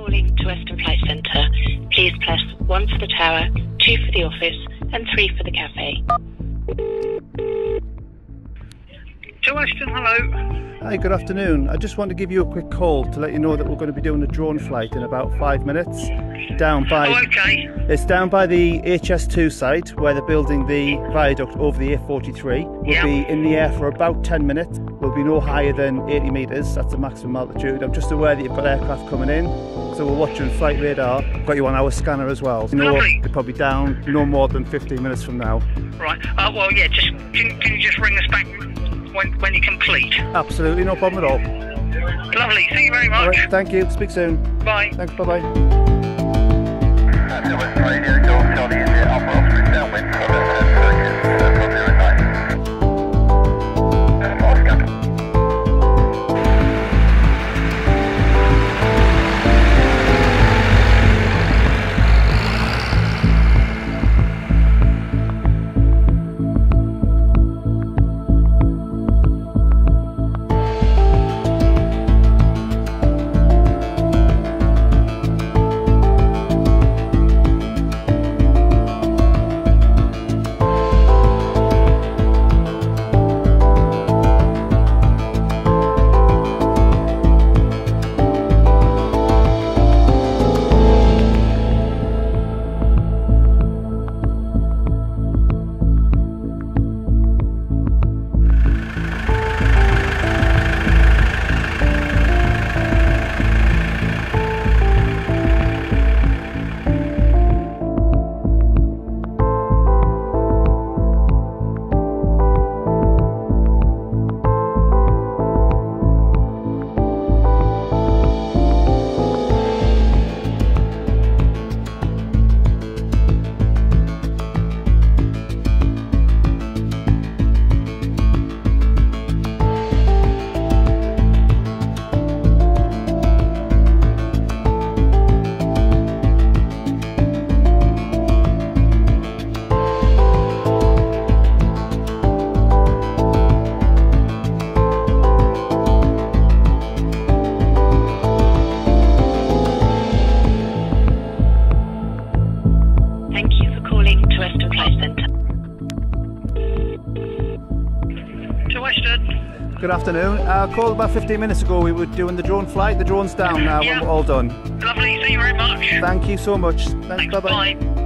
calling Turweston Flight Centre, please press 1 for the tower, 2 for the office, and 3 for the cafe. Turweston, hello. Hi, good afternoon. I just want to give you a quick call to let you know that we're going to be doing a drone flight in about five minutes. Down by Oh, okay. it's down by the HS2 site where they're building the viaduct over the A43. We'll Yeah. be in the air for about 10 minutes. We'll be no higher than 80 metres. That's the maximum altitude. I'm just aware that you've got aircraft coming in, so we're watching flight radar. I've got you on our scanner as well. You know, Lovely. they're probably down no more than 15 minutes from now. Right. Uh, well, yeah. Just can, can you just ring us back when when you complete? Absolutely no problem at all. Lovely. Thank you very much. right, thank you. Speak soon. Bye. Thanks. Bye bye. Good afternoon. Uh, I called about 15 minutes ago. We were doing the drone flight. The drone's down now Yeah. we're all done. Lovely. Thank you very much. Thank you so much. Thanks. Thanks. Bye bye. Bye.